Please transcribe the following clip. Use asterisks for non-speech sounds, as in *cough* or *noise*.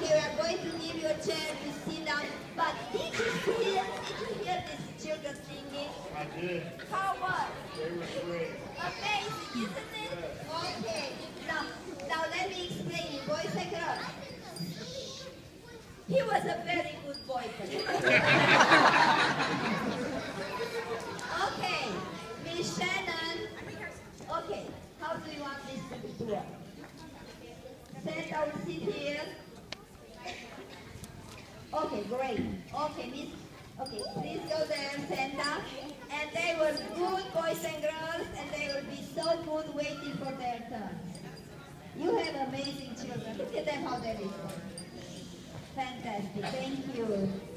we are going to give you a chair to sit down. But did you hear, did you hear these children singing? I did. How was? They were great. Amazing, isn't it? Yes. Okay. Now, now let me explain you. Boy Sekiro. He was a very good boy. *laughs* okay. Miss Shannon. Okay. How do you want this to be done? Set our sit here. Okay, great. Okay, Miss. Okay, please go there, Santa. And they were good boys and girls, and they will be so good waiting for their turn. You have amazing children. Look at them how they listen. Fantastic. Thank you.